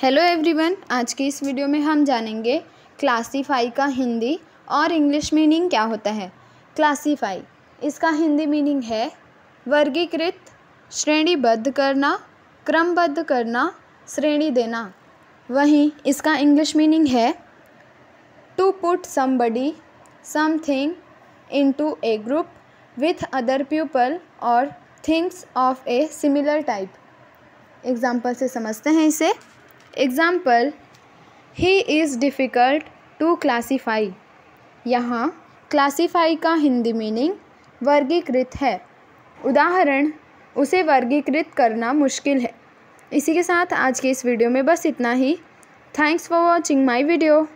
Hello everyone आज की इस वीडियो में हम जानेंगे क्लासीफाई का हिंदी और इंग्लिश मीनिंग क्या होता है। क्लासीफाई इसका हिंदी मीनिंग है वर्गीकृत, श्रेणीबद्ध करना, क्रमबद्ध करना, श्रेणी देना। वहीं इसका इंग्लिश मीनिंग है to put somebody something into a group with other people और things of a similar type example से समझते हैं इसे। Example he is difficult to classify यहाँ क्लासीफाई का हिंदी मीनिंग वर्गीकृत है। उदाहरण, उसे वर्गीकृत करना मुश्किल है। इसी के साथ आज के इस वीडियो में बस इतना ही। Thanks for watching my video